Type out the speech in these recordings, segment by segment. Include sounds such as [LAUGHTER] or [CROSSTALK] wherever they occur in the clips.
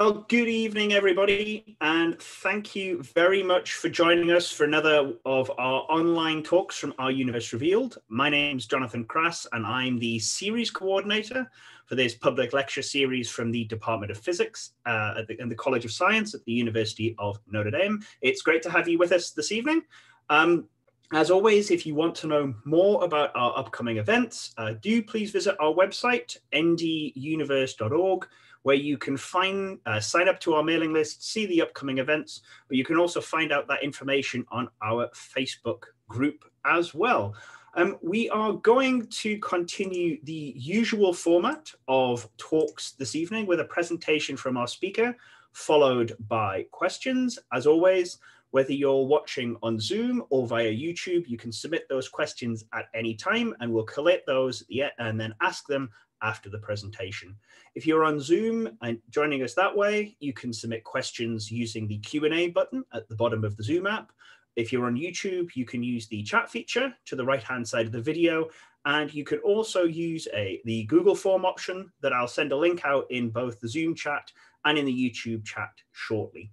Well, good evening, everybody, and thank you very much for joining us for another of our online talks from Our Universe Revealed. My name is Jonathan Crass, and I'm the series coordinator for this public lecture series from the Department of Physics uh, at the, the College of Science at the University of Notre Dame. It's great to have you with us this evening. Um, as always, if you want to know more about our upcoming events, uh, do please visit our website, nduniverse.org where you can find uh, sign up to our mailing list, see the upcoming events, but you can also find out that information on our Facebook group as well. Um, we are going to continue the usual format of talks this evening with a presentation from our speaker, followed by questions. As always, whether you're watching on Zoom or via YouTube, you can submit those questions at any time and we'll collate those and then ask them after the presentation. If you're on Zoom and joining us that way, you can submit questions using the Q&A button at the bottom of the Zoom app. If you're on YouTube, you can use the chat feature to the right-hand side of the video, and you can also use a, the Google form option that I'll send a link out in both the Zoom chat and in the YouTube chat shortly.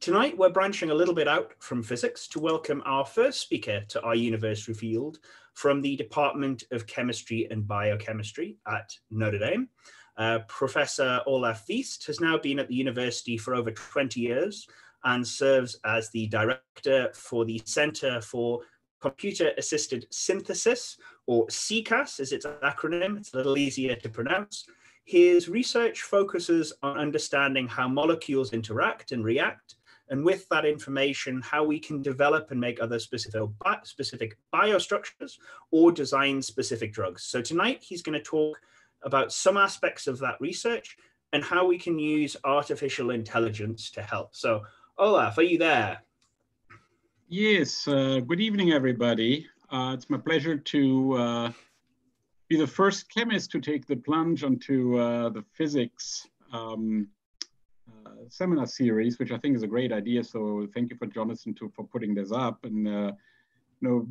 Tonight, we're branching a little bit out from physics to welcome our first speaker to our Universe Revealed from the Department of Chemistry and Biochemistry at Notre Dame. Uh, Professor Olaf Wiest has now been at the university for over 20 years and serves as the director for the Center for Computer Assisted Synthesis, or CCAS is its acronym. It's a little easier to pronounce. His research focuses on understanding how molecules interact and react, and with that information, how we can develop and make other specific, specific biostructures or design specific drugs. So tonight he's going to talk about some aspects of that research and how we can use artificial intelligence to help. So, Olaf, are you there? Yes, uh, good evening, everybody. Uh, it's my pleasure to uh, be the first chemist to take the plunge onto uh, the physics um, seminar series, which I think is a great idea. So thank you for Jonathan to, for putting this up. And uh, you know,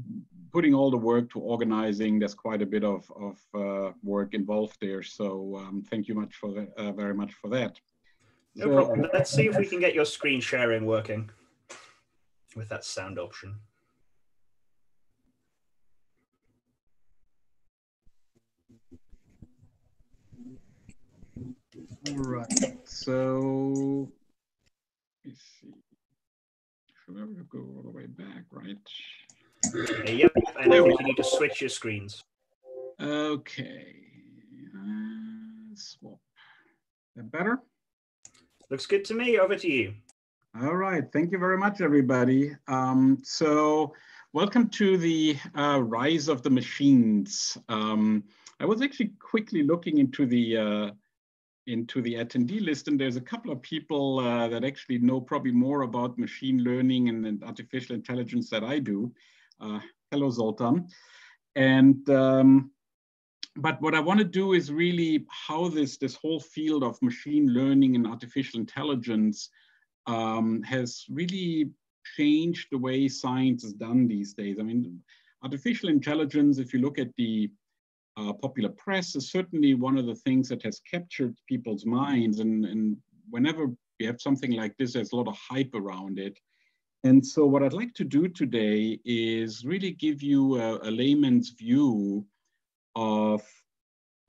putting all the work to organizing, there's quite a bit of, of uh, work involved there. So um, thank you much for the, uh, very much for that. No so, problem. Let's see if we can get your screen sharing working with that sound option. All right. So let me see. Should I go all the way back, right? yep, and then you need to switch your screens. Okay. Uh, swap. That better? Looks good to me. Over to you. All right. Thank you very much, everybody. Um, so welcome to the uh, Rise of the Machines. Um, I was actually quickly looking into the uh, into the attendee list, and there's a couple of people uh, that actually know probably more about machine learning and, and artificial intelligence that I do. Uh, hello, Zoltan. And um, but what I want to do is really how this this whole field of machine learning and artificial intelligence um, has really changed the way science is done these days. I mean, artificial intelligence, if you look at the uh, popular press, is certainly one of the things that has captured people's minds. And, and whenever we have something like this, there's a lot of hype around it. And so what I'd like to do today is really give you a, a layman's view of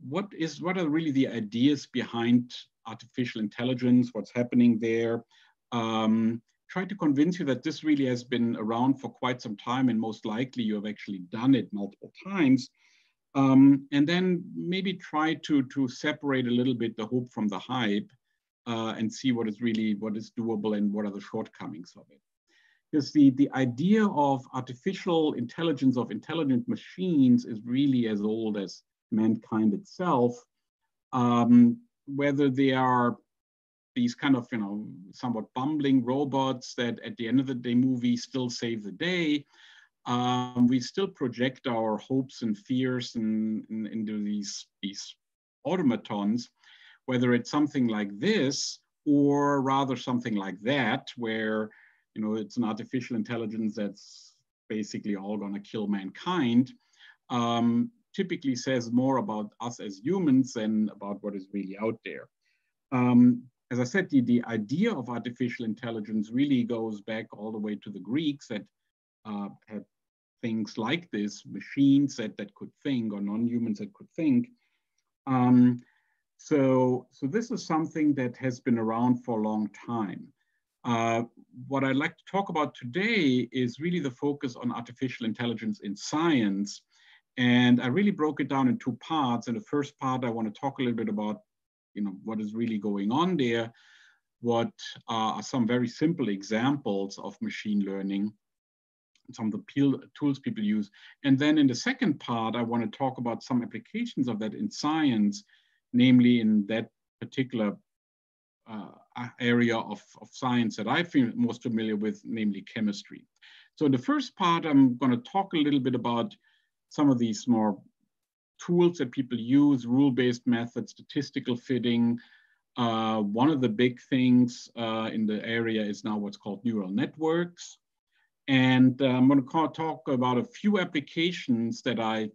what is what are really the ideas behind artificial intelligence, what's happening there. Um, try to convince you that this really has been around for quite some time and most likely you have actually done it multiple times. Um, and then maybe try to, to separate a little bit the hope from the hype uh, and see what is really, what is doable and what are the shortcomings of it because the, the idea of artificial intelligence, of intelligent machines is really as old as mankind itself. Um, whether they are these kind of, you know, somewhat bumbling robots that at the end of the day movie still save the day, um, we still project our hopes and fears in, in, into these, these automatons, whether it's something like this or rather something like that, where you know, it's an artificial intelligence that's basically all going to kill mankind, um, typically says more about us as humans than about what is really out there. Um, as I said, the, the idea of artificial intelligence really goes back all the way to the Greeks that uh, had things like this, machines that, that could think or non-humans that could think. Um, so, so this is something that has been around for a long time. Uh, what I'd like to talk about today is really the focus on artificial intelligence in science. And I really broke it down in two parts. In the first part, I want to talk a little bit about you know, what is really going on there, what are some very simple examples of machine learning, some of the tools people use. And then in the second part, I want to talk about some applications of that in science, namely in that particular uh, area of, of science that I feel most familiar with, namely chemistry. So in the first part, I'm going to talk a little bit about some of these more tools that people use, rule-based methods, statistical fitting. Uh, one of the big things uh, in the area is now what's called neural networks. And uh, I'm going to talk about a few applications that I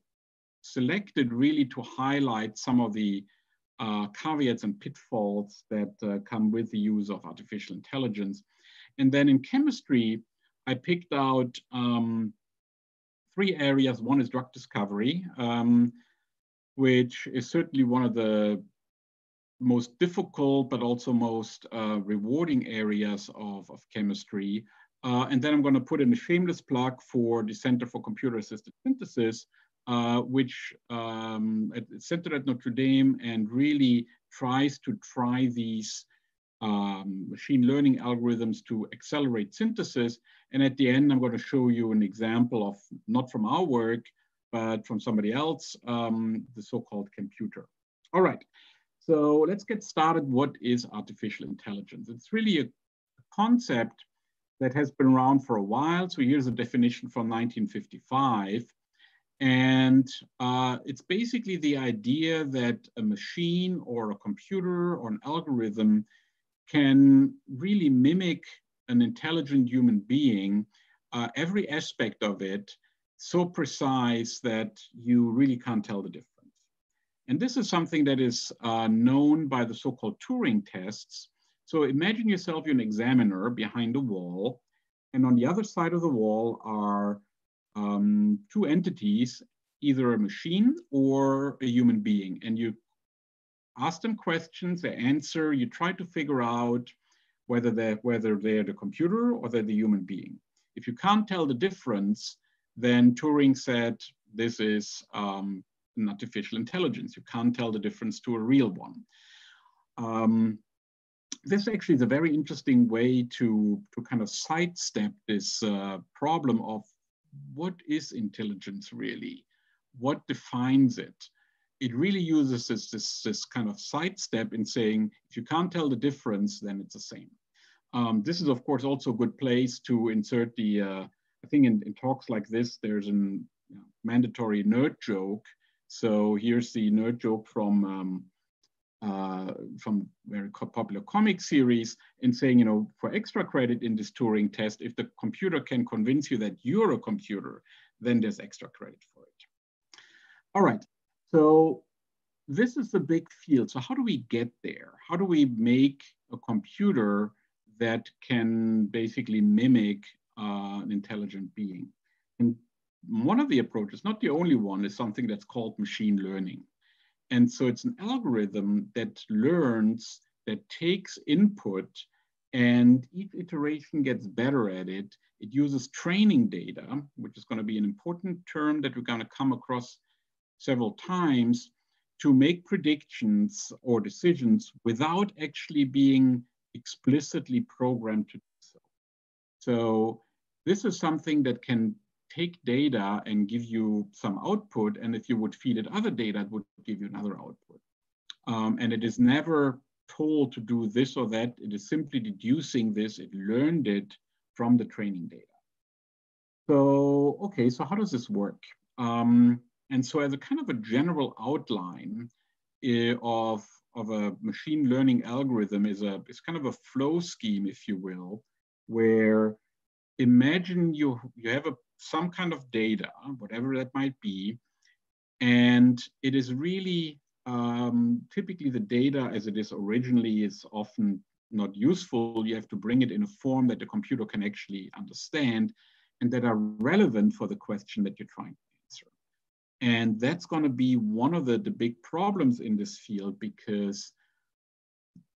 selected really to highlight some of the uh, caveats and pitfalls that uh, come with the use of artificial intelligence. And then in chemistry, I picked out um, three areas. One is drug discovery. Um, which is certainly one of the most difficult, but also most uh, rewarding areas of, of chemistry. Uh, and then I'm going to put in a shameless plug for the Center for Computer Assisted Synthesis, uh, which um, centered at Notre Dame and really tries to try these um, machine learning algorithms to accelerate synthesis. And at the end, I'm going to show you an example of, not from our work, but from somebody else, um, the so-called computer. All right, so let's get started. What is artificial intelligence? It's really a concept that has been around for a while. So here's a definition from 1955. And uh, it's basically the idea that a machine or a computer or an algorithm can really mimic an intelligent human being, uh, every aspect of it, so precise that you really can't tell the difference. And this is something that is uh, known by the so-called Turing tests. So imagine yourself, you're an examiner behind a wall, and on the other side of the wall are um, two entities, either a machine or a human being. And you ask them questions, they answer, you try to figure out whether they're, whether they're the computer or they're the human being. If you can't tell the difference, then Turing said this is um, an artificial intelligence. You can't tell the difference to a real one. Um, this actually is a very interesting way to, to kind of sidestep this uh, problem of what is intelligence really? What defines it? It really uses this, this, this kind of sidestep in saying, if you can't tell the difference, then it's the same. Um, this is, of course, also a good place to insert the uh, I think in, in talks like this, there's a you know, mandatory nerd joke. So here's the nerd joke from um, uh, from very popular comic series and saying, you know, for extra credit in this Turing test, if the computer can convince you that you're a computer, then there's extra credit for it. All right, so this is the big field. So how do we get there? How do we make a computer that can basically mimic uh, an intelligent being. And one of the approaches, not the only one, is something that's called machine learning. And so it's an algorithm that learns, that takes input, and each iteration gets better at it. It uses training data, which is going to be an important term that we're going to come across several times to make predictions or decisions without actually being explicitly programmed to do so. So this is something that can take data and give you some output. And if you would feed it other data, it would give you another output. Um, and it is never told to do this or that. It is simply deducing this. It learned it from the training data. So, okay, so how does this work? Um, and so as a kind of a general outline uh, of, of a machine learning algorithm is, a, is kind of a flow scheme, if you will, where imagine you, you have a, some kind of data, whatever that might be, and it is really um, typically the data as it is originally is often not useful. You have to bring it in a form that the computer can actually understand and that are relevant for the question that you're trying to answer. And that's going to be one of the, the big problems in this field because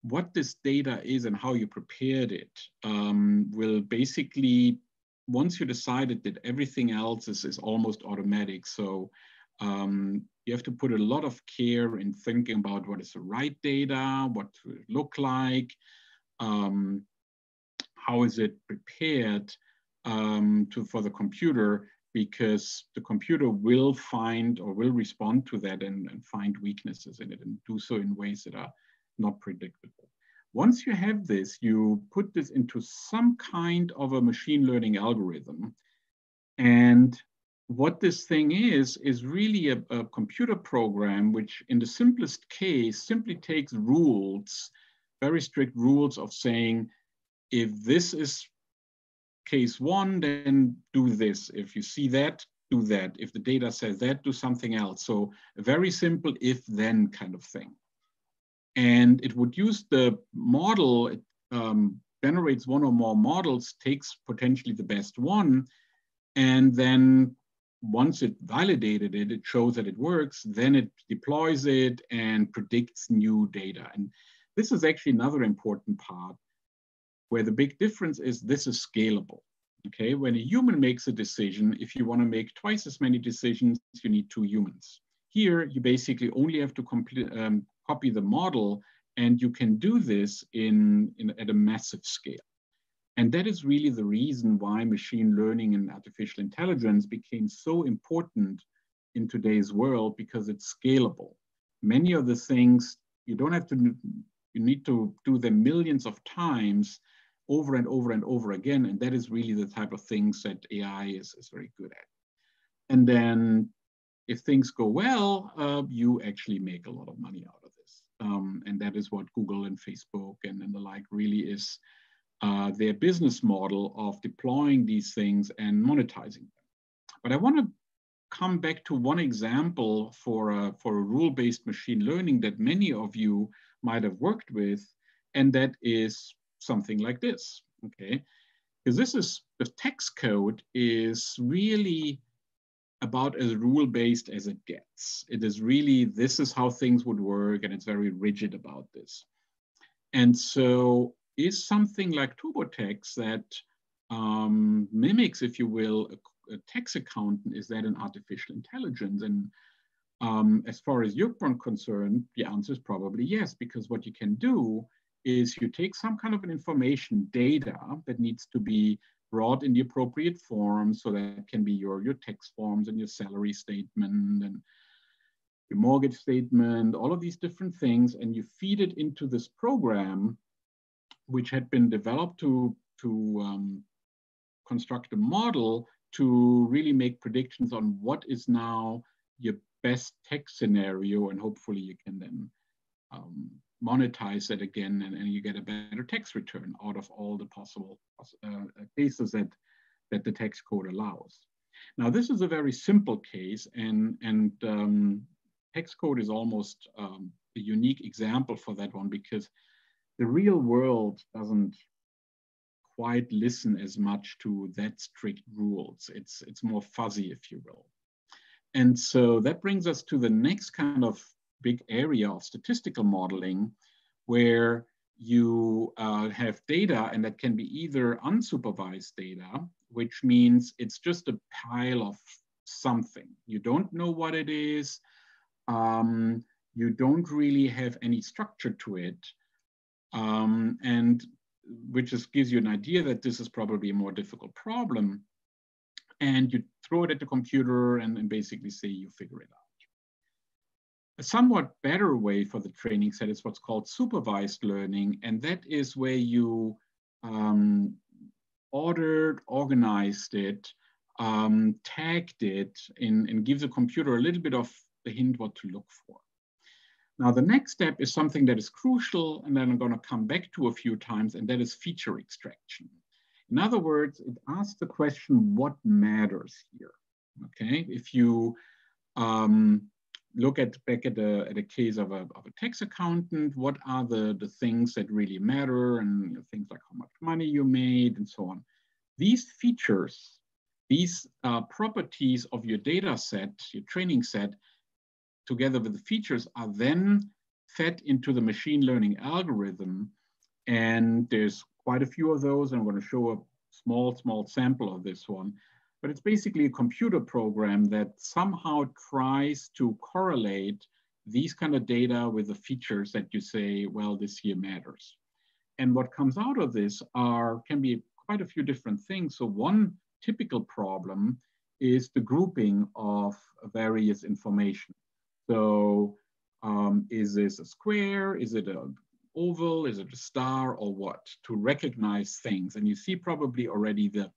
what this data is and how you prepared it um, will basically, once you decided that everything else is, is almost automatic. So um, you have to put a lot of care in thinking about what is the right data, what to look like, um, how is it prepared um, to, for the computer, because the computer will find or will respond to that and, and find weaknesses in it and do so in ways that are not predictable. Once you have this, you put this into some kind of a machine learning algorithm. And what this thing is, is really a, a computer program, which in the simplest case simply takes rules, very strict rules of saying, if this is case one, then do this. If you see that, do that. If the data says that, do something else. So a very simple if then kind of thing. And it would use the model, it um, generates one or more models, takes potentially the best one, and then once it validated it, it shows that it works, then it deploys it and predicts new data. And this is actually another important part where the big difference is this is scalable. Okay, when a human makes a decision, if you want to make twice as many decisions, you need two humans. Here, you basically only have to complete, um, copy the model, and you can do this in, in, at a massive scale. And that is really the reason why machine learning and artificial intelligence became so important in today's world because it's scalable. Many of the things you don't have to, you need to do them millions of times over and over and over again. And that is really the type of things that AI is, is very good at. And then if things go well, uh, you actually make a lot of money out of this. Um, and that is what Google and Facebook and, and the like really is uh, their business model of deploying these things and monetizing them. But I want to come back to one example for a, for a rule-based machine learning that many of you might have worked with, and that is something like this, okay? Because this is, the text code is really about as rule-based as it gets. It is really, this is how things would work, and it's very rigid about this. And so is something like TurboTax that um, mimics, if you will, a, a, tax accountant, is that an artificial intelligence? And um, as far as you're concerned, the answer is probably yes, because what you can do is you take some kind of an information data that needs to be brought in the appropriate form. So that can be your, your tax forms and your salary statement and your mortgage statement, all of these different things, and you feed it into this program, which had been developed to, to um, construct a model to really make predictions on what is now your best tax scenario, and hopefully you can then um, monetize that again and, and you get a better tax return out of all the possible uh, cases that, that the tax code allows. Now, this is a very simple case and, and um, tax code is almost um, a unique example for that one because the real world doesn't quite listen as much to that strict rules. It's, it's more fuzzy, if you will. And so that brings us to the next kind of big area of statistical modeling where you uh, have data and that can be either unsupervised data, which means it's just a pile of something. You don't know what it is. Um, you don't really have any structure to it. Um, and which just gives you an idea that this is probably a more difficult problem. And you throw it at the computer and, and basically say you figure it out. A somewhat better way for the training set is what's called supervised learning, and that is where you um, ordered, organized it, um, tagged it, and, and give the computer a little bit of a hint what to look for. Now, the next step is something that is crucial, and then I'm going to come back to a few times, and that is feature extraction. In other words, it asks the question, what matters here? Okay, if you um, look at back at a, at a case of a, of a tax accountant, what are the, the things that really matter and things like how much money you made and so on. These features, these uh, properties of your data set, your training set, together with the features are then fed into the machine learning algorithm. And there's quite a few of those. I'm going to show a small, small sample of this one but it's basically a computer program that somehow tries to correlate these kind of data with the features that you say, well, this here matters. And what comes out of this are can be quite a few different things. So one typical problem is the grouping of various information. So um, is this a square? Is it a oval? Is it a star or what? To recognize things. And you see probably already the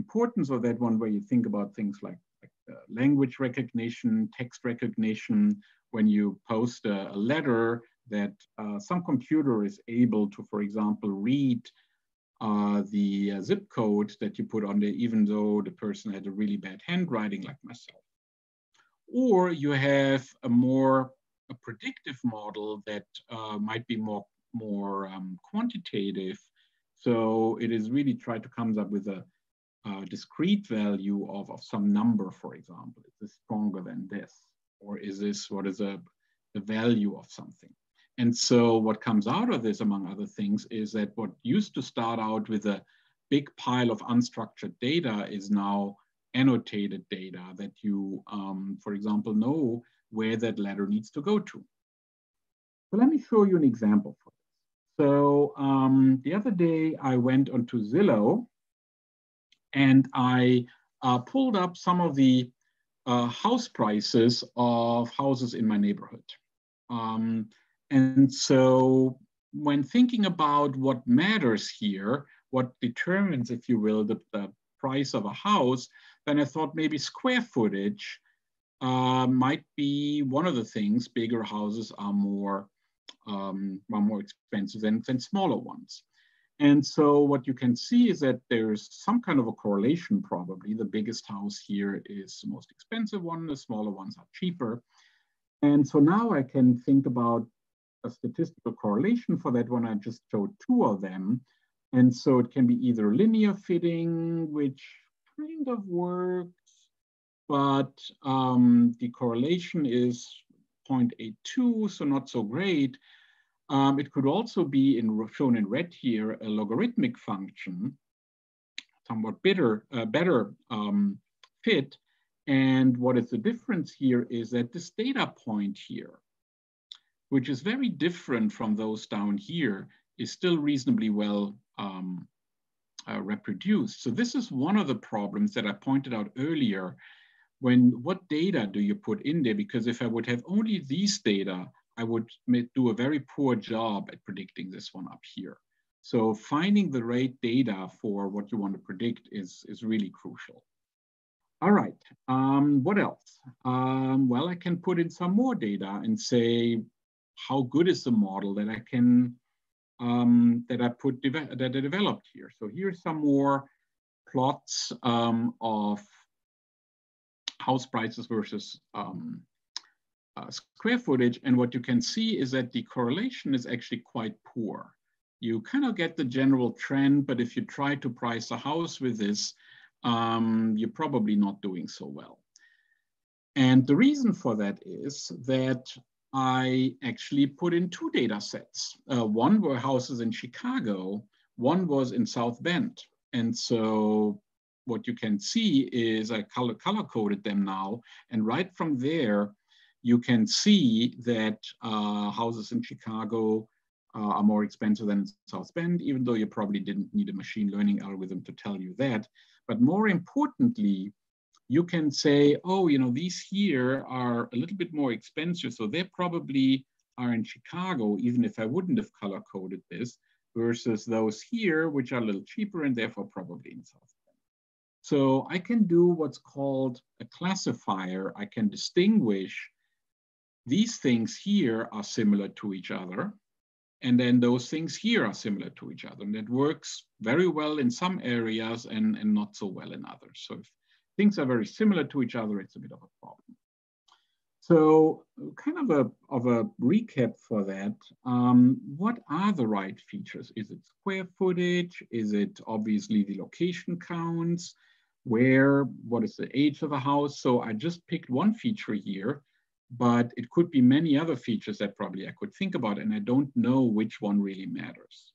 importance of that one where you think about things like, like uh, language recognition, text recognition, when you post a, a letter that uh, some computer is able to, for example, read uh, the uh, zip code that you put on there, even though the person had a really bad handwriting like myself. Or you have a more a predictive model that uh, might be more, more um, quantitative. So it is really try to come up with a, uh, discrete value of, of some number, for example? Is this stronger than this? Or is this, what is a, the value of something? And so what comes out of this, among other things, is that what used to start out with a big pile of unstructured data is now annotated data that you, um, for example, know where that letter needs to go to. So let me show you an example for this. So um, the other day I went onto Zillow and I uh, pulled up some of the uh, house prices of houses in my neighborhood. Um, and so when thinking about what matters here, what determines, if you will, the, the price of a house, then I thought maybe square footage uh, might be one of the things. Bigger houses are more, um, are more expensive than, than smaller ones. And so what you can see is that there's some kind of a correlation probably. The biggest house here is the most expensive one, the smaller ones are cheaper. And so now I can think about a statistical correlation for that one. I just showed two of them. And so it can be either linear fitting, which kind of works, but um, the correlation is 0.82, so not so great. Um, it could also be in, shown in red here, a logarithmic function, somewhat better, uh, better um, fit. And what is the difference here is that this data point here, which is very different from those down here, is still reasonably well um, uh, reproduced. So this is one of the problems that I pointed out earlier. When what data do you put in there? Because if I would have only these data, I would do a very poor job at predicting this one up here. So finding the right data for what you want to predict is, is really crucial. All right, um, what else? Um, well, I can put in some more data and say, how good is the model that I can, um, that I put, that I developed here. So here's some more plots um, of house prices versus um, uh, square footage. And what you can see is that the correlation is actually quite poor. You kind of get the general trend, but if you try to price a house with this, um, you're probably not doing so well. And the reason for that is that I actually put in two data sets. Uh, one were houses in Chicago, one was in South Bend. And so what you can see is I color, color coded them now. And right from there, you can see that uh, houses in Chicago uh, are more expensive than in South Bend, even though you probably didn't need a machine learning algorithm to tell you that. But more importantly, you can say, oh, you know, these here are a little bit more expensive, so they probably are in Chicago, even if I wouldn't have color coded this, versus those here, which are a little cheaper and therefore probably in South Bend. So I can do what's called a classifier. I can distinguish these things here are similar to each other. And then those things here are similar to each other. And that works very well in some areas and, and not so well in others. So if things are very similar to each other, it's a bit of a problem. so kind of a, of a recap for that, um, what are the right features? Is it square footage? Is it obviously the location counts? Where, what is the age of a house? So I just picked one feature here, but it could be many other features that probably I could think about and I don't know which one really matters.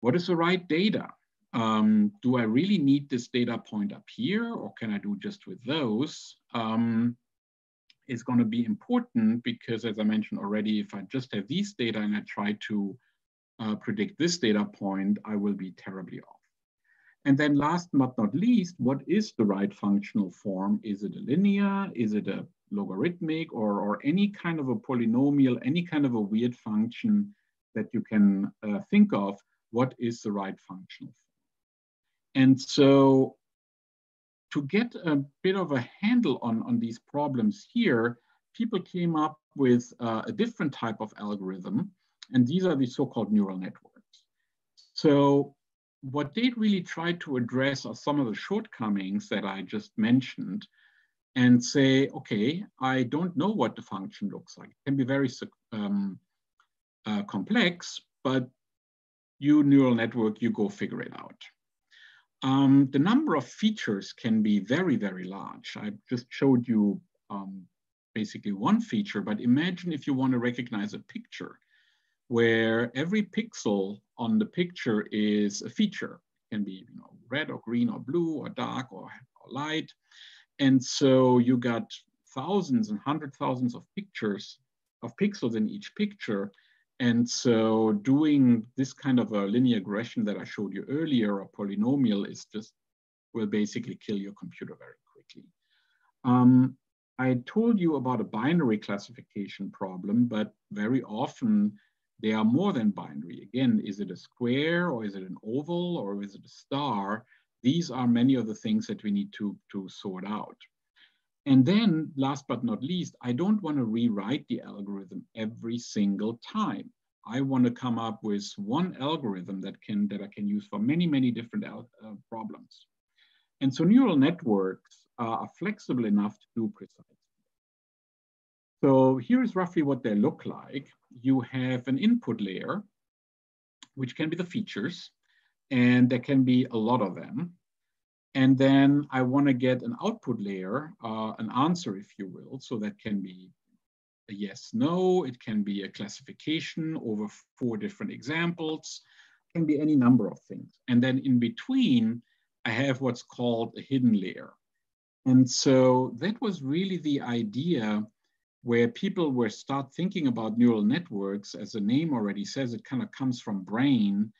What is the right data? Um, do I really need this data point up here or can I do just with those? Um, is going to be important because as I mentioned already, if I just have these data and I try to uh, predict this data point, I will be terribly off. And then last but not least, what is the right functional form? Is it a linear? Is it a logarithmic or, or any kind of a polynomial, any kind of a weird function that you can uh, think of? What is the right functional form? And so to get a bit of a handle on, on these problems here, people came up with uh, a different type of algorithm, and these are the so-called neural networks. So what they really tried to address are some of the shortcomings that I just mentioned and say, okay, I don't know what the function looks like. It can be very um, uh, complex, but you neural network, you go figure it out. Um, the number of features can be very, very large. I just showed you um, basically one feature, but imagine if you want to recognize a picture where every pixel on the picture is a feature. It can be you know, red or green or blue or dark or, or light. And so you got thousands and hundred thousands of pictures of pixels in each picture. And so doing this kind of a linear regression that I showed you earlier, a polynomial is just, will basically kill your computer very quickly. Um, I told you about a binary classification problem, but very often they are more than binary. Again, is it a square or is it an oval or is it a star? These are many of the things that we need to, to sort out. And then last but not least, I don't want to rewrite the algorithm every single time. I want to come up with one algorithm that can that I can use for many, many different uh, problems. And so neural networks are flexible enough to do precisely. So here's roughly what they look like. You have an input layer, which can be the features, and there can be a lot of them. And then I want to get an output layer, uh, an answer, if you will. So that can be a yes, no, it can be a classification over four different examples, can be any number of things. And then in between, I have what's called a hidden layer. And so that was really the idea where people were start thinking about neural networks, as the name already says, it kind of comes from brain,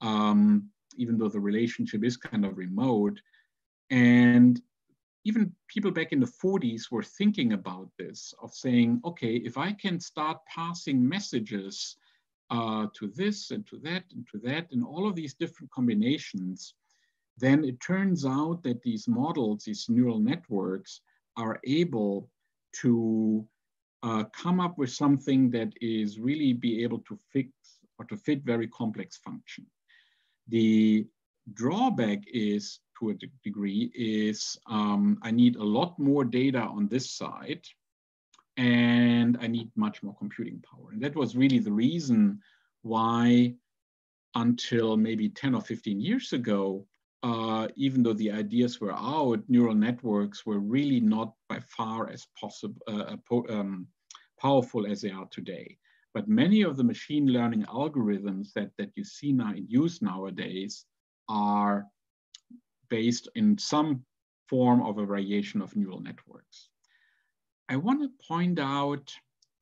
um, even though the relationship is kind of remote. And even people back in the 40s were thinking about this of saying, okay, if I can start passing messages uh, to this and to that and to that and all of these different combinations, then it turns out that these models, these neural networks, are able to uh, come up with something that is really be able to fix or to fit very complex function. The drawback is to a degree is um, I need a lot more data on this side and I need much more computing power. And that was really the reason why until maybe 10 or 15 years ago, uh, even though the ideas were out, neural networks were really not by far as possible, uh, uh um, powerful as they are today. But many of the machine learning algorithms that, that you see now in use nowadays are based in some form of a variation of neural networks. I want to point out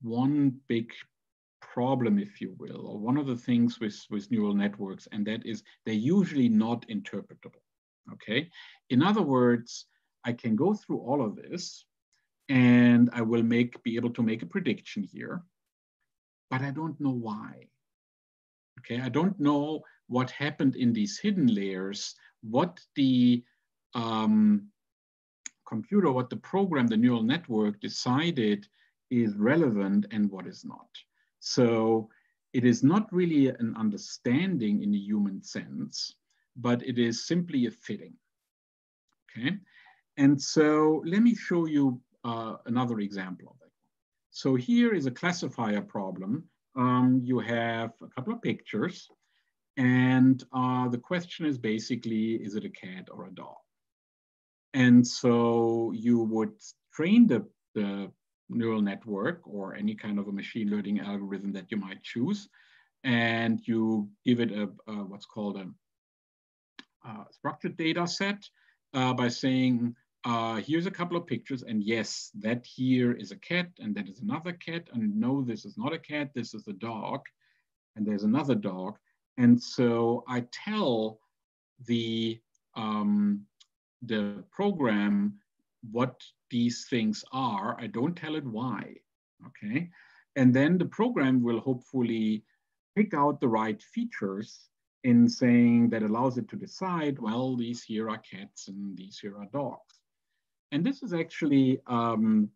one big problem, if you will, or one of the things with, with neural networks, and that is they're usually not interpretable, okay? In other words, I can go through all of this and I will make be able to make a prediction here, but I don't know why. Okay, I don't know what happened in these hidden layers what the um, computer, what the program, the neural network decided is relevant and what is not. So it is not really an understanding in the human sense, but it is simply a fitting. Okay, and so let me show you uh, another example of that. So here is a classifier problem. Um, you have a couple of pictures and uh, the question is basically, is it a cat or a dog? And so you would train the, the neural network or any kind of a machine learning algorithm that you might choose. And you give it a, a what's called a, a structured data set uh, by saying, uh, here's a couple of pictures, and yes, that here is a cat, and that is another cat, and no, this is not a cat, this is a dog, and there's another dog. And so I tell the, um, the program what these things are. I don't tell it why, okay? And then the program will hopefully pick out the right features in saying that allows it to decide, well, these here are cats and these here are dogs. And this is actually um,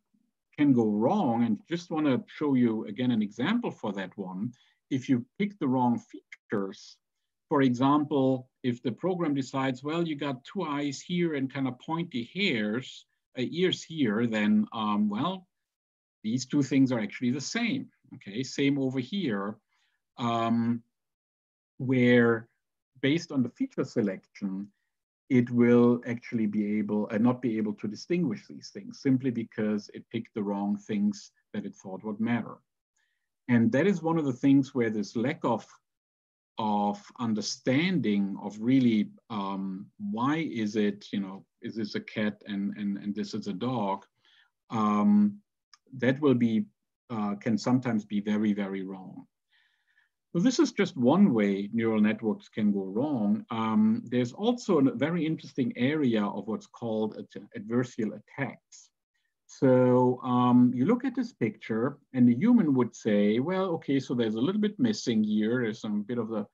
can go wrong. And just want to show you again an example for that one. If you pick the wrong features, for example, if the program decides, well, you got two eyes here and kind of pointy hairs, uh, ears here, then, um, well, these two things are actually the same. Okay, same over here, um, where based on the feature selection, it will actually be able and uh, not be able to distinguish these things simply because it picked the wrong things that it thought would matter. And that is one of the things where this lack of, of understanding of really um, why is it, you know, is this a cat and, and, and this is a dog, um, that will be, uh, can sometimes be very, very wrong. So this is just one way neural networks can go wrong. Um, there's also a very interesting area of what's called adversarial attacks. So um, you look at this picture and the human would say, well, okay, so there's a little bit missing here. There's some bit of the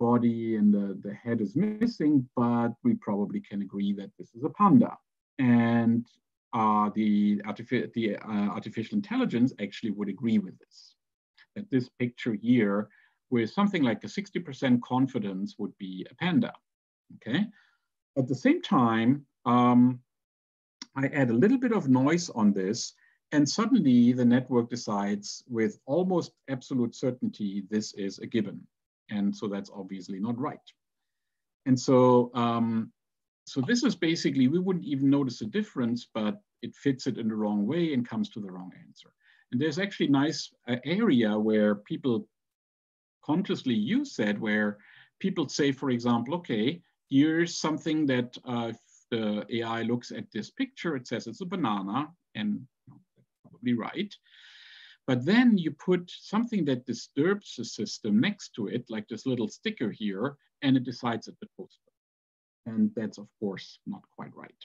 body and the, the head is missing, but we probably can agree that this is a panda. And uh, the, artifi the uh, artificial intelligence actually would agree with this that this picture here with something like a 60% confidence would be a panda, okay? At the same time, um, I add a little bit of noise on this and suddenly the network decides with almost absolute certainty, this is a gibbon. And so that's obviously not right. And so, um, so this is basically, we wouldn't even notice a difference, but it fits it in the wrong way and comes to the wrong answer. And there's actually nice uh, area where people consciously use that, where people say, for example, okay, here's something that uh, if the AI looks at this picture, it says it's a banana, and probably right. But then you put something that disturbs the system next to it, like this little sticker here, and it decides it's a toaster. And that's, of course, not quite right.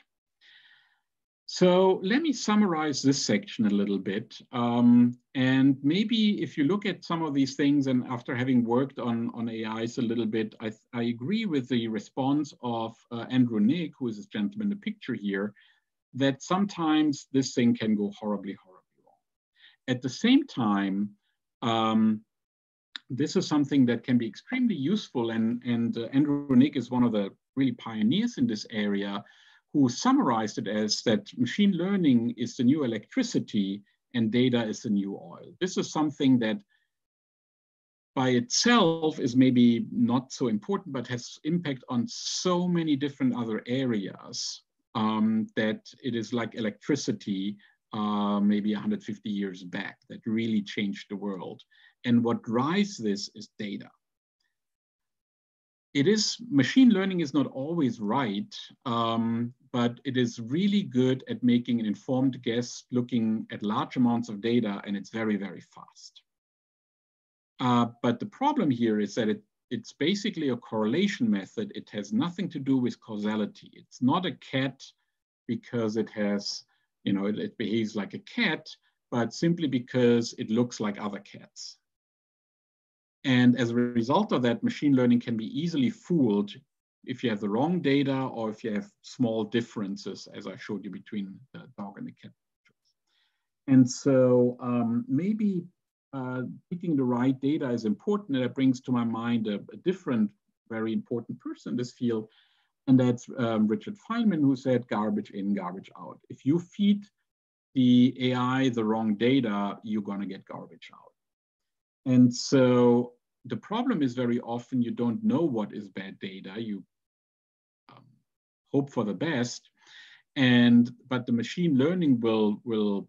So let me summarize this section a little bit. Um, and maybe if you look at some of these things and after having worked on, on AIs a little bit, I, I agree with the response of uh, Andrew Ng, who is this gentleman in the picture here, that sometimes this thing can go horribly, horribly wrong. At the same time, um, this is something that can be extremely useful and, and uh, Andrew Ng is one of the really pioneers in this area who summarized it as that machine learning is the new electricity and data is the new oil. This is something that by itself is maybe not so important, but has impact on so many different other areas um, that it is like electricity uh, maybe 150 years back that really changed the world. And what drives this is data it is machine learning is not always right, um, but it is really good at making an informed guess, looking at large amounts of data, and it's very, very fast. Uh, but the problem here is that it, it's basically a correlation method. It has nothing to do with causality. It's not a cat because it has, you know, it, it behaves like a cat, but simply because it looks like other cats. And as a result of that, machine learning can be easily fooled if you have the wrong data or if you have small differences, as I showed you between the dog and the cat. And so um, maybe uh, picking the right data is important. And that brings to my mind a, a different, very important person in this field. And that's um, Richard Feynman, who said garbage in, garbage out. If you feed the AI the wrong data, you're going to get garbage out. And so the problem is very often you don't know what is bad data. You hope for the best, and but the machine learning will will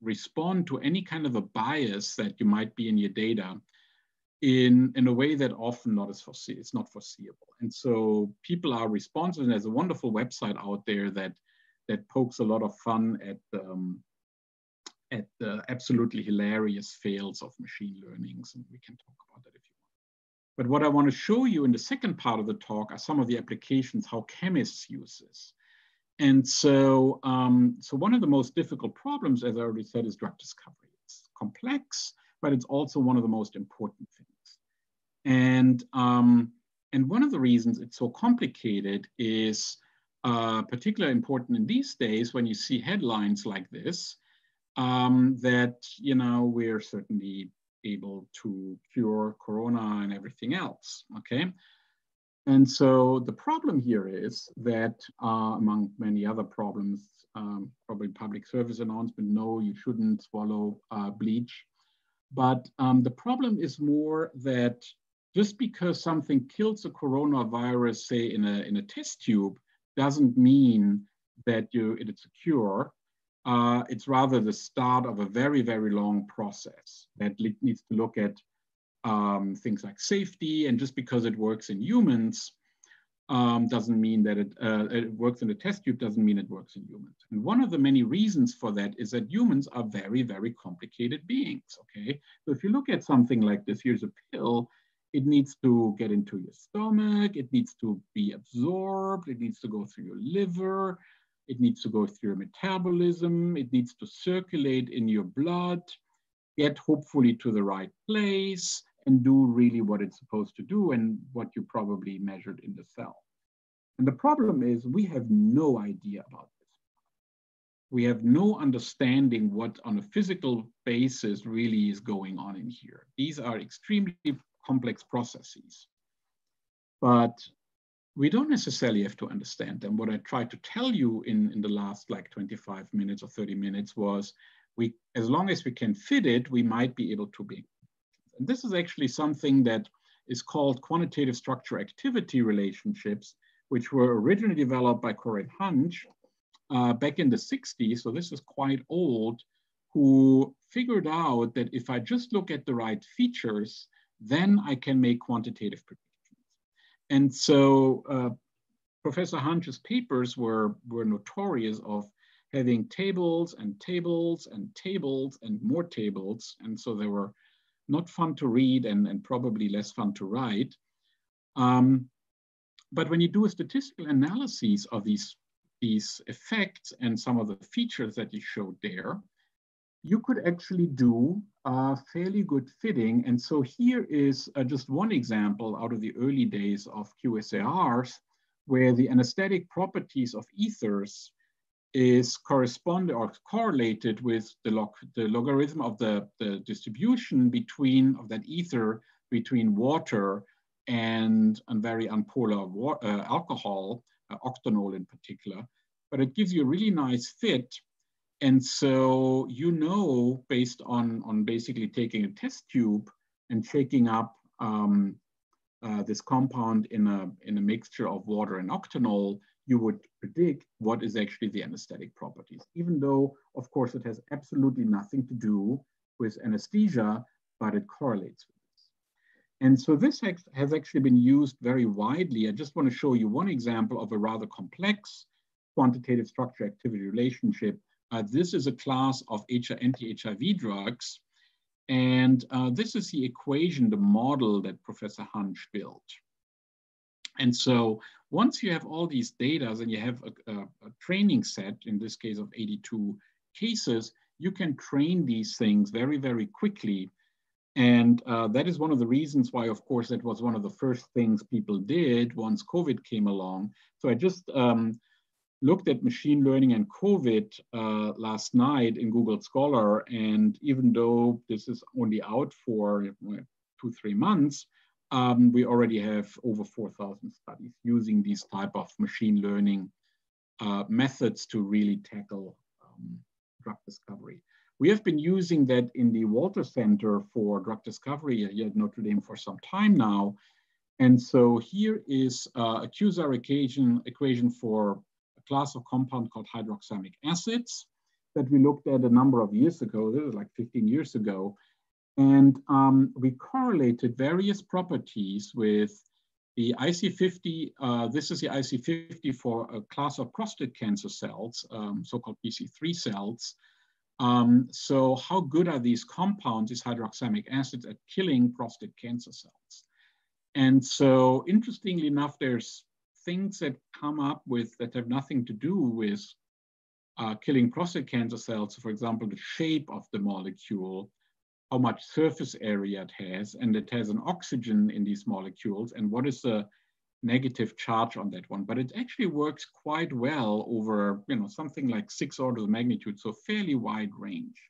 respond to any kind of a bias that you might be in your data in, in a way that often not is foresee, it's not foreseeable. And so people are responsive. And there's a wonderful website out there that that pokes a lot of fun at um, at the absolutely hilarious fails of machine learnings, and we can talk about that if you. But what I want to show you in the second part of the talk are some of the applications how chemists use this. And so, um, so one of the most difficult problems, as I already said, is drug discovery. It's complex, but it's also one of the most important things. And, um, and one of the reasons it's so complicated is uh, particularly important in these days when you see headlines like this, um, that, you know, we're certainly able to cure corona and everything else, okay? And so the problem here is that uh, among many other problems, um, probably public service announcement, no, you shouldn't swallow uh, bleach. But um, the problem is more that just because something kills a coronavirus, say in a, in a test tube, doesn't mean that you, it's a cure. Uh, it's rather the start of a very, very long process that needs to look at um, things like safety. And just because it works in humans um, doesn't mean that it, uh, it works in a test tube, doesn't mean it works in humans. And one of the many reasons for that is that humans are very, very complicated beings, okay? So if you look at something like this, here's a pill, it needs to get into your stomach, it needs to be absorbed, it needs to go through your liver, it needs to go through your metabolism, it needs to circulate in your blood, get hopefully to the right place, and do really what it's supposed to do and what you probably measured in the cell. And the problem is we have no idea about this. We have no understanding what on a physical basis really is going on in here. These are extremely complex processes. But we don't necessarily have to understand them. What I tried to tell you in, in the last like 25 minutes or 30 minutes was we, as long as we can fit it, we might be able to be and this is actually something that is called quantitative structure activity relationships, which were originally developed by Corwin Hansch uh, back in the 60s. So this is quite old, who figured out that if I just look at the right features, then I can make quantitative predictions. And so uh, Professor Hansch's papers were, were notorious of having tables and tables and tables and more tables. And so they were not fun to read and, and probably less fun to write. Um, but when you do a statistical analysis of these, these effects and some of the features that you showed there, you could actually do a fairly good fitting. And so here is uh, just one example out of the early days of QSARs, where the anesthetic properties of ethers is corresponded or correlated with the, log the logarithm of the, the distribution between of that ether between water and a very unpolar uh, alcohol, uh, octanol in particular. But it gives you a really nice fit. And so you know, based on, on basically taking a test tube and shaking up um, uh, this compound in a, in a mixture of water and octanol, you would predict what is actually the anesthetic properties, even though, of course, it has absolutely nothing to do with anesthesia, but it correlates with this. And so this has actually been used very widely. I just want to show you one example of a rather complex quantitative structure activity relationship. Uh, this is a class of anti-HIV drugs. And uh, this is the equation, the model that Professor Hansch built. And so once you have all these data and you have a, a, a, training set, in this case of 82 cases, you can train these things very, very quickly. And uh, that is one of the reasons why, of course, that was one of the first things people did once COVID came along. So I just um, looked at machine learning and COVID uh, last night in Google Scholar. And even though this is only out for two, three months, um, we already have over 4,000 studies using these type of machine learning uh, methods to really tackle um, drug discovery. We have been using that in the Warren Center for Drug Discovery here at Notre Dame for some time now. And so here is uh, a QSAR equation, equation for class of compound called hydroxamic acids that we looked at a number of years ago. This is like 15 years ago. And um, we correlated various properties with the IC50. Uh, this is the IC50 for a class of prostate cancer cells, um, so-called PC3 cells. Um, so how good are these compounds, these hydroxamic acids at killing prostate cancer cells? And so interestingly enough, there's things that come up with that have nothing to do with uh, killing prostate cancer cells. For example, the shape of the molecule, how much surface area it has, and it has an oxygen in these molecules, and what is the negative charge on that one. But it actually works quite well over, you know, something like six orders of magnitude, so fairly wide range.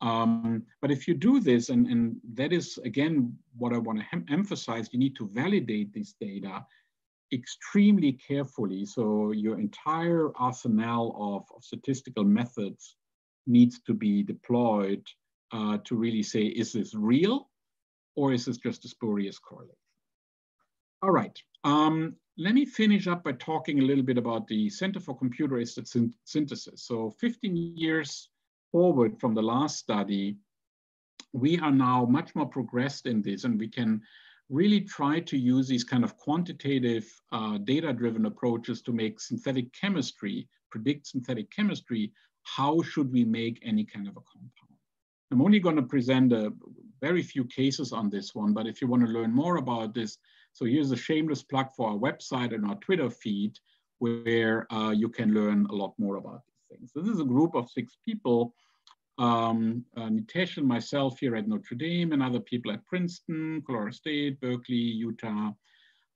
Um, but if you do this, and, and that is, again, what I want to emphasize, you need to validate this data extremely carefully. So your entire arsenal of, of statistical methods needs to be deployed uh, to really say, is this real or is this just a spurious correlation? All right, um, let me finish up by talking a little bit about the Center for Computer-Assisted Synthesis. So 15 years forward from the last study, we are now much more progressed in this and we can really try to use these kind of quantitative uh, data-driven approaches to make synthetic chemistry, predict synthetic chemistry, how should we make any kind of a compound. I'm only going to present a very few cases on this one, but if you want to learn more about this, so here's a shameless plug for our website and our Twitter feed, where uh, you can learn a lot more about these things. This is a group of six people, um, uh, Nitesh and myself here at Notre Dame and other people at Princeton, Colorado State, Berkeley, Utah,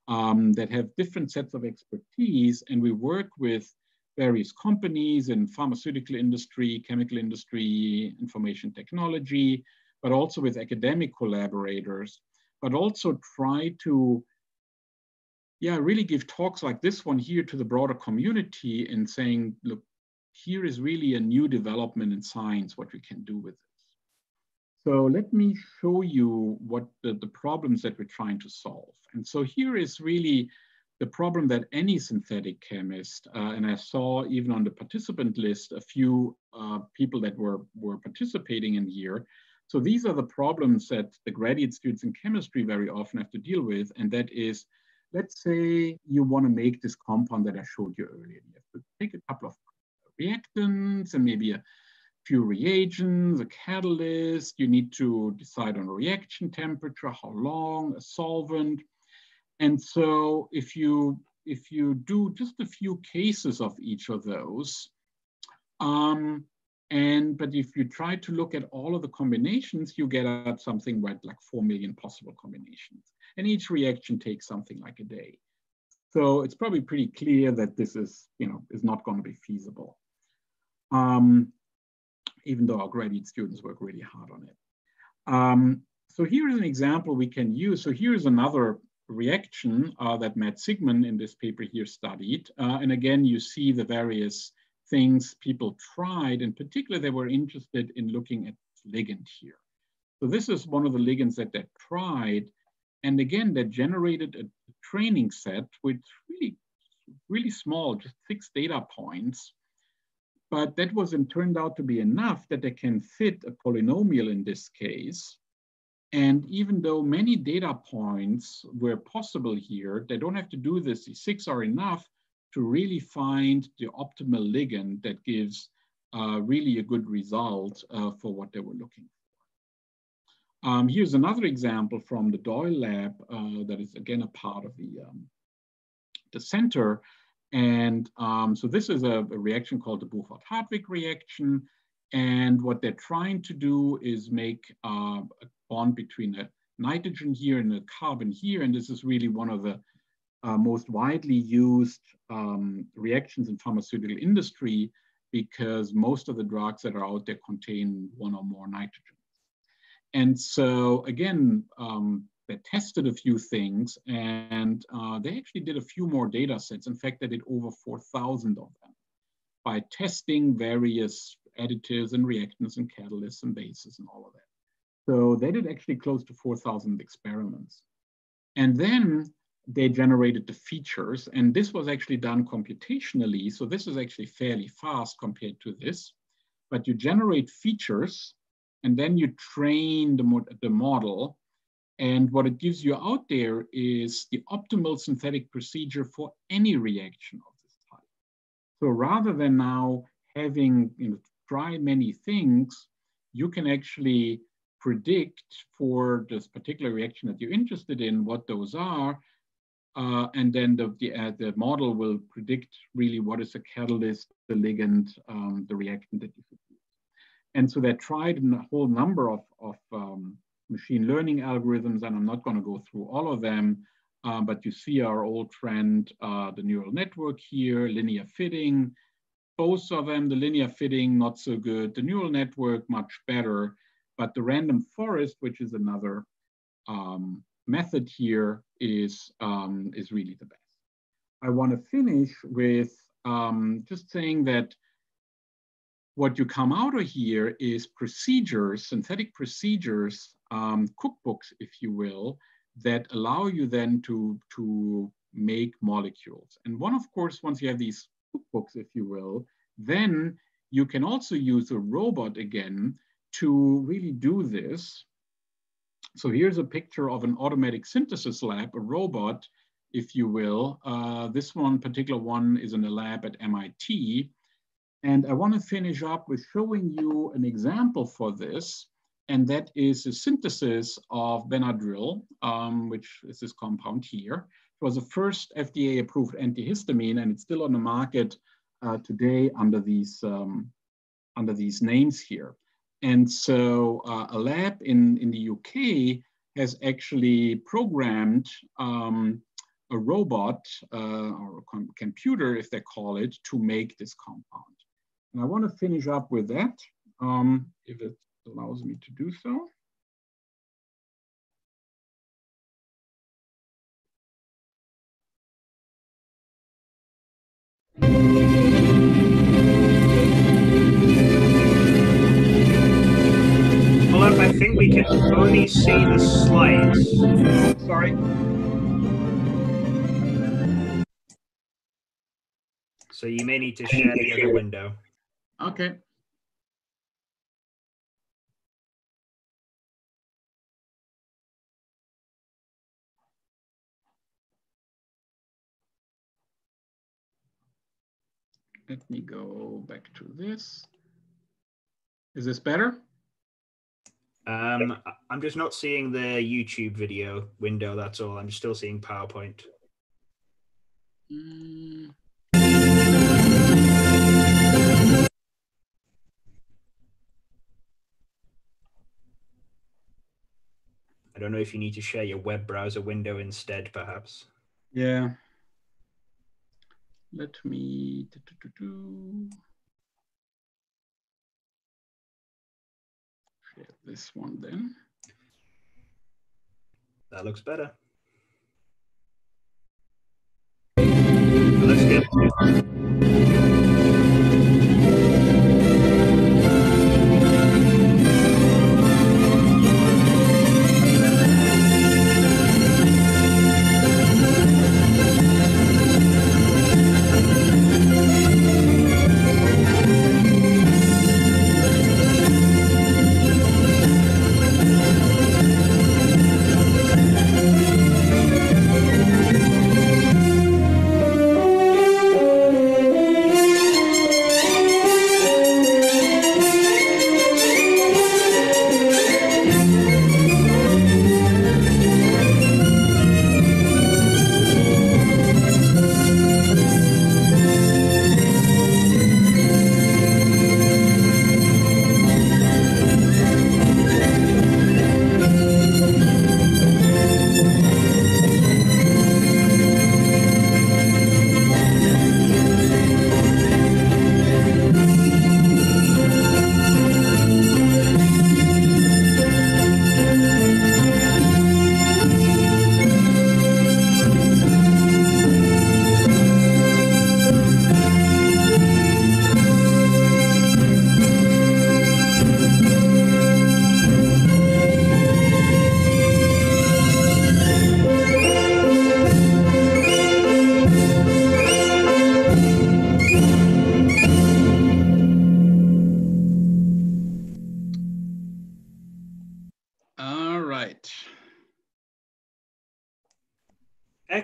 um, that have different sets of expertise. And we work with various companies in pharmaceutical industry, chemical industry, information technology, but also with academic collaborators but also try to yeah, really give talks like this one here to the broader community and saying, look, here is really a new development in science, what we can do with this. So let me show you what the, the problems that we're trying to solve. And so here is really the problem that any synthetic chemist, uh, and I saw even on the participant list, a few uh, people that were, were participating in here, so these are the problems that the graduate students in chemistry very often have to deal with. And that is, let's say you want to make this compound that I showed you earlier. You have to take a couple of reactants and maybe a few reagents, a catalyst. You need to decide on a reaction temperature, how long, a solvent. And so if you if you do just a few cases of each of those, um, and but if you try to look at all of the combinations, you get out something like, like 4 million possible combinations. And each reaction takes something like a day. So it's probably pretty clear that this is, you know, is not going to be feasible. Um, even though our graduate students work really hard on it. Um, so here is an example we can use. So here's another reaction uh, that Matt Sigman in this paper here studied. Uh, and again, you see the various things people tried. In particular, they were interested in looking at ligand here. So this is one of the ligands that they tried. And again, they generated a training set with really, really small, just six data points. But that wasn't turned out to be enough that they can fit a polynomial in this case. And even though many data points were possible here, they don't have to do this. These six are enough to really find the optimal ligand that gives uh, really a good result uh, for what they were looking for. Um, here's another example from the Doyle lab uh, that is again a part of the, um, the center. And um, so this is a, a, reaction called the Buchwald-Hartwig reaction. And what they're trying to do is make uh, a bond between a nitrogen here and a carbon here. And this is really one of the uh, most widely used um, reactions in pharmaceutical industry because most of the drugs that are out there contain one or more nitrogens. And so again, um, they tested a few things and uh, they actually did a few more data sets. In fact, they did over 4,000 of them by testing various additives and reactants and catalysts and bases and all of that. So they did actually close to 4,000 experiments. And then they generated the features. And this was actually done computationally. So this is actually fairly fast compared to this. But you generate features and then you train the, the model. And what it gives you out there is the optimal synthetic procedure for any reaction of this type. So rather than now having you know, try many things, you can actually predict for this particular reaction that you're interested in what those are. Uh, and then the, the, uh, the, model will predict really what is the catalyst, the ligand, um, the reactant that you should use. And so they tried a whole number of, of um, machine learning algorithms, and I'm not going to go through all of them, uh, but you see our old friend, uh, the neural network here, linear fitting. Both of them, the linear fitting, not so good. The neural network, much better. But the random forest, which is another um, method here, is, um, is really the best. I want to finish with um, just saying that what you come out of here is procedures, synthetic procedures, um, cookbooks, if you will, that allow you then to, to make molecules. And one, of course, once you have these cookbooks, if you will, then you can also use a robot again to really do this. So here's a picture of an automatic synthesis lab, a robot, if you will. Uh, this one particular one is in a lab at MIT. And I want to finish up with showing you an example for this. And that is a synthesis of Benadryl, um, which is this compound here. It was the first FDA approved antihistamine and it's still on the market uh, today under these, um, under these names here. And so uh, a lab in, in the UK has actually programmed um, a robot uh, or a Chemputer, if they call it, to make this compound. And I want to finish up with that, um, if it allows me to do so. I think we can only see the slides. Sorry. So you may need to share the other window. Okay. Let me go back to this. Is this better? Um, I'm just not seeing the YouTube video window. That's all. I'm still seeing PowerPoint. Mm. I don't know if you need to share your web browser window instead, perhaps. Yeah. Let me. Do, do, do, this one then. That looks better. Let's get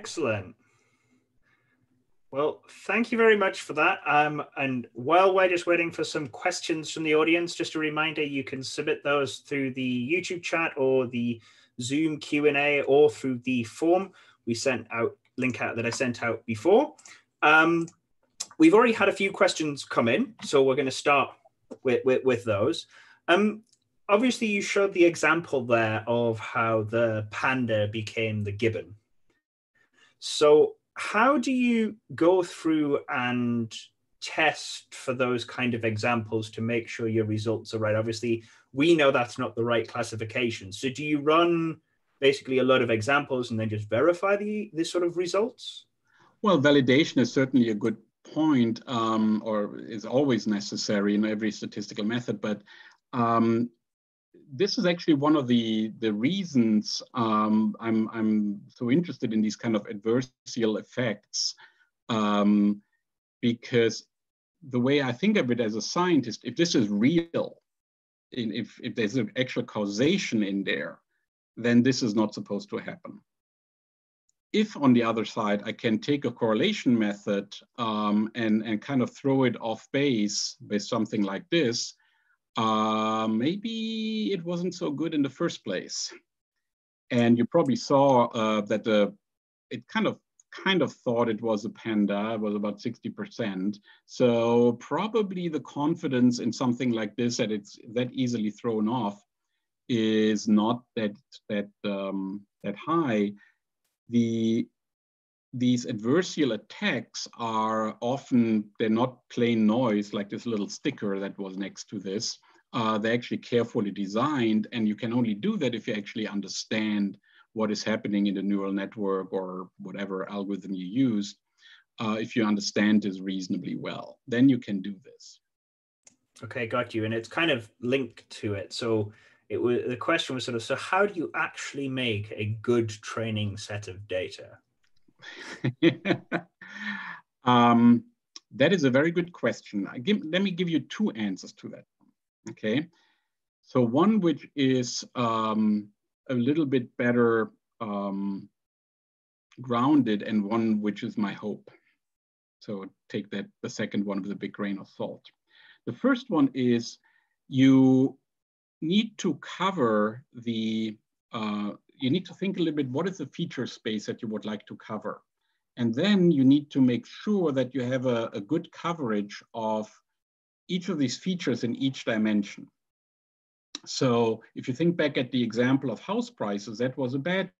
Excellent. Well, thank you very much for that. Um, and while we're just waiting for some questions from the audience, just a reminder, you can submit those through the YouTube chat or the Zoom Q&A or through the form we sent out, link out that I sent out before. Um, we've already had a few questions come in, so we're going to start with, with, with those. Um, obviously, you showed the example there of how the panda became the gibbon. So how do you go through and test for those kind of examples to make sure your results are right? Obviously, we know that's not the right classification. So do you run basically a lot of examples and then just verify the, the sort of results? Well, validation is certainly a good point um, or is always necessary in every statistical method, but um, this is actually one of the the reasons um, I'm I'm so interested in these kind of adversarial effects, um, because the way I think of it as a scientist, if this is real, if if there's an actual causation in there, then this is not supposed to happen. If on the other side I can take a correlation method um, and and kind of throw it off base with something like this, uh, maybe it wasn't so good in the first place. And you probably saw uh, that the it kind of kind of thought it was a panda, it was about 60%. So probably the confidence in something like this that it's that easily thrown off is not that that um, that high. The these adversarial attacks are often, they're not plain noise like this little sticker that was next to this. Uh, they're actually carefully designed and you can only do that if you actually understand what is happening in the neural network or whatever algorithm you use. Uh, if you understand this reasonably well, then you can do this. Okay, got you. And it's kind of linked to it. So it was the question was sort of so how do you actually make a good training set of data? [LAUGHS] um, that is a very good question. Give, let me give you two answers to that. Okay, so one which is um, a little bit better um, grounded, and one which is my hope. So take that the second one with a big grain of salt. The first one is you need to cover the uh, you need to think a little bit, what is the feature space that you would like to cover? And then you need to make sure that you have a, a good coverage of each of these features in each dimension. So if you think back at the example of house prices, that was a bad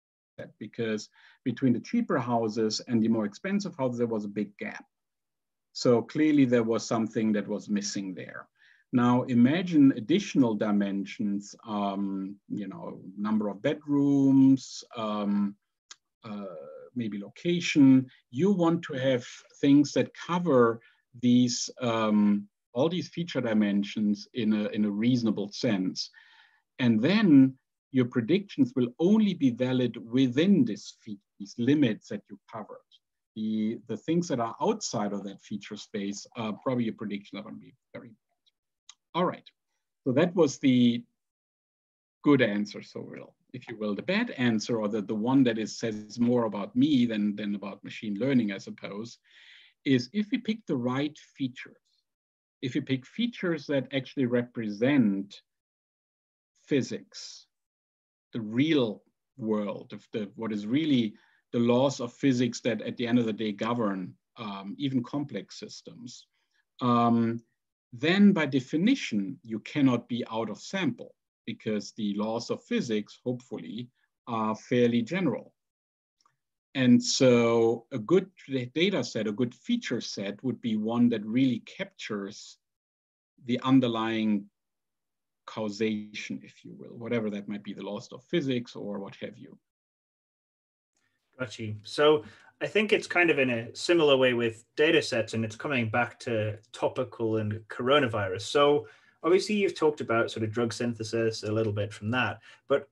because between the cheaper houses and the more expensive houses, there was a big gap. So clearly there was something that was missing there. Now imagine additional dimensions, um, you know, number of bedrooms, um, uh, maybe location. You want to have things that cover these, um, all these feature dimensions in a, in a reasonable sense. And then your predictions will only be valid within this these limits that you covered. The, the things that are outside of that feature space, uh, probably your predictions are going to be very all right, so that was the good answer, so will, if you will. The bad answer, or the, the one that is, says more about me than, than about machine learning, I suppose, is if we pick the right features, if we pick features that actually represent physics, the real world, of the, what is really the laws of physics that at the end of the day govern um, even complex systems, um, then by definition, you cannot be out of sample because the laws of physics, hopefully, are fairly general. And so a good data set, a good feature set would be one that really captures the underlying causation, if you will, whatever that might be, the laws of physics or what have you. Got you. So I think it's kind of in a similar way with data sets, and it's coming back to topical and coronavirus. So obviously, you've talked about sort of drug synthesis a little bit from that, but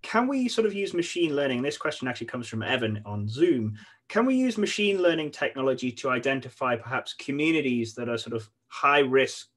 can we sort of use machine learning? This question actually comes from Evan on Zoom. Can we use machine learning technology to identify perhaps communities that are sort of high risk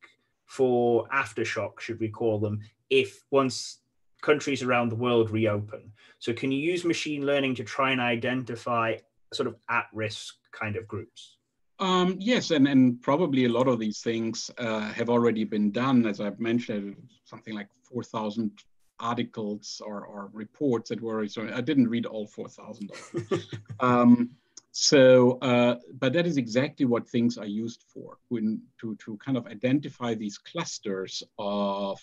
for aftershock, should we call them, if once countries around the world reopen. So, can you use machine learning to try and identify sort of at risk kind of groups? Um, yes, and, and probably a lot of these things uh, have already been done. As I've mentioned, something like 4,000 articles or, or reports that were, so I didn't read all 4,000 [LAUGHS] um, so, uh, but that is exactly what things are used for, when, to, to kind of identify these clusters of,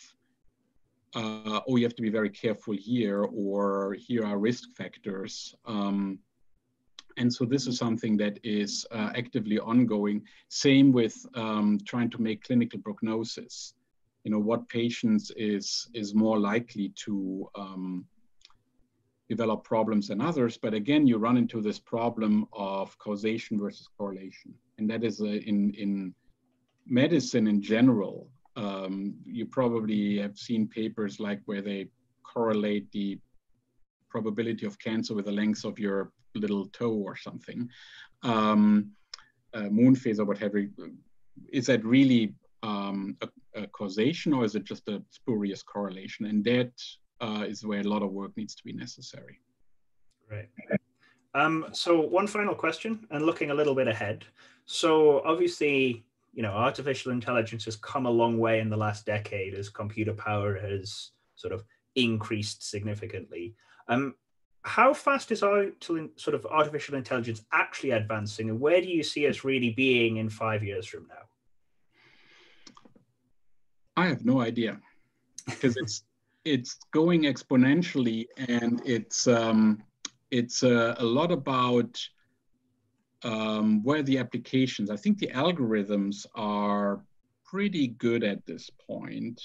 uh, oh, you have to be very careful here, or here are risk factors. Um, and so this is something that is uh, actively ongoing. Same with um, trying to make clinical prognosis. You know, what patients is, is more likely to um, develop problems than others. But again, you run into this problem of causation versus correlation. And that is a, in, in medicine in general. Um, you probably have seen papers like where they correlate the probability of cancer with the length of your little toe or something. Um, uh, moon phase or whatever. Is that really um, a, a, causation or is it just a spurious correlation? And that uh, is where a lot of work needs to be necessary. Right. Um, so one final question, and looking a little bit ahead. So obviously, you know, artificial intelligence has come a long way in the last decade as computer power has sort of increased significantly. Um, how fast is our sort of artificial intelligence actually advancing, and where do you see us really being in five years from now? I have no idea because it's [LAUGHS] it's going exponentially and it's um, it's uh, a lot about um, where the applications. I think the algorithms are pretty good at this point.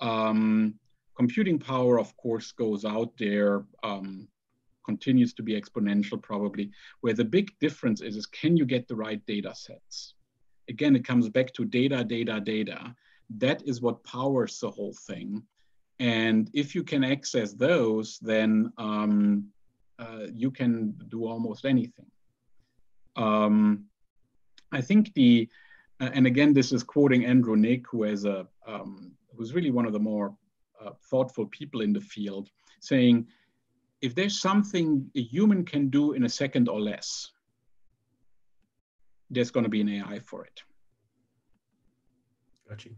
Um, computing power, of course, goes out there, um, continues to be exponential probably. Where the big difference is, is can you get the right data sets? Again, it comes back to data, data, data. That is what powers the whole thing. And if you can access those, then um, uh, you can do almost anything. Um, I think the, uh, and again, this is quoting Andrew Ng, who is a, um, who's really one of the more uh, thoughtful people in the field, saying, if there's something a human can do in a second or less, there's going to be an AI for it. Got you.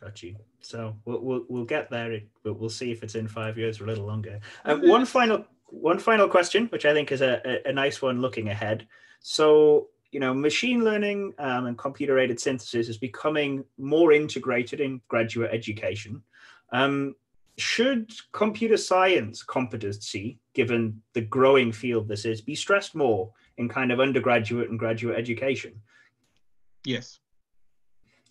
Got you. So we'll we'll, we'll get there, but we'll see if it's in five years or a little longer. Um, one final one final question, which I think is a, a, a nice one looking ahead. So you know, machine learning um, and computer aided synthesis is becoming more integrated in graduate education. Um, should computer science competency, given the growing field this is, be stressed more in kind of undergraduate and graduate education? Yes.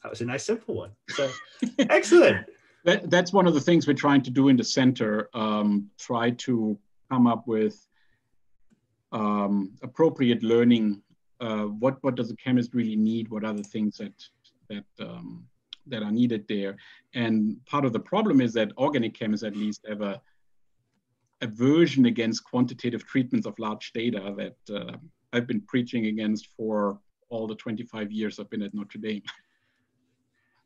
That was a nice simple one. So [LAUGHS] excellent. That, that's one of the things we're trying to do in the center. Um, try to come up with um, appropriate learning. Uh, what what does a chemist really need? What are the things that that um, that are needed there? And part of the problem is that organic chemists, at least, have a aversion against quantitative treatments of large data that uh, I've been preaching against for all the 25 years I've been at Notre Dame. [LAUGHS]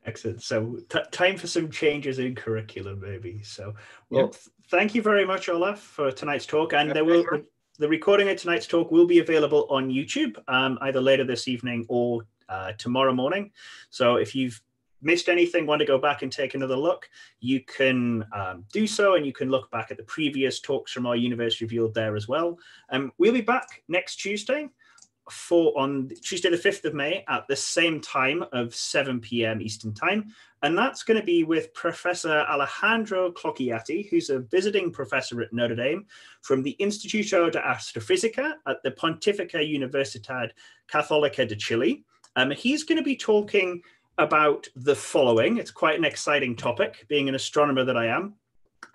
Excellent. So t- time for some changes in curriculum, maybe. So, well, th- thank you very much, Olaf, for tonight's talk. And there will the, the, recording of tonight's talk will be available on YouTube um, either later this evening or uh, tomorrow morning. So if you've missed anything, want to go back and take another look, you can um, do so, and you can look back at the previous talks from our Universe Revealed there as well. Um, we'll be back next Tuesday for on Tuesday, the 5th of May at the same time of 7 p.m. Eastern Time. And that's going to be with Professor Alejandro Clocchiatti, who's a visiting professor at Notre Dame from the Instituto de Astrofísica at the Pontificia Universidad Católica de Chile. Um, he's going to be talking about the following. It's quite an exciting topic, being an astronomer that I am.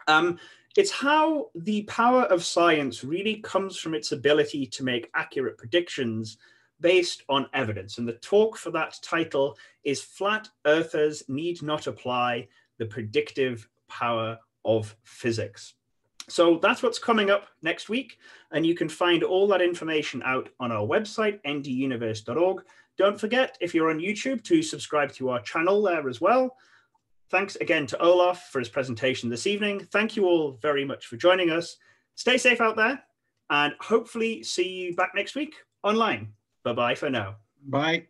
Um, it's how the power of science really comes from its ability to make accurate predictions based on evidence. And the talk for that title is Flat Earthers Need Not Apply the Predictive Power of Physics. So that's what's coming up next week. And you can find all that information out on our website, nduniverse.org. Don't forget, if you're on YouTube, to subscribe to our channel there as well. Thanks again to Olaf for his presentation this evening. Thank you all very much for joining us. Stay safe out there and hopefully see you back next week online. Bye bye for now. Bye.